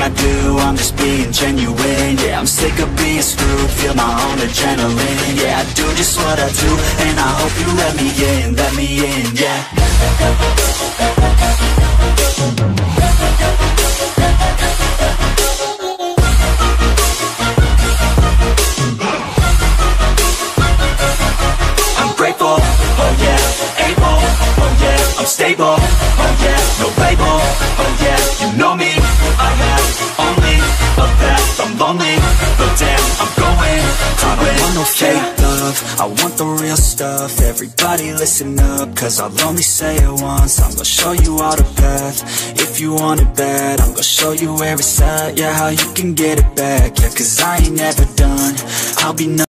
I do, I'm just being genuine. Yeah, I'm sick of being screwed, feel my own adrenaline. Yeah, I do just what I do, and I hope you let me in, let me in, yeah. I'm grateful, oh yeah, able, oh yeah, I'm stable, oh yeah, love, I want the real stuff, everybody listen up, cause I'll only say it once, I'm gonna show you all the path, if you want it bad, I'm gonna show you where it's at, yeah, how you can get it back, yeah, cause I ain't never done, I'll be